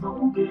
送给